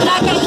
Gracias.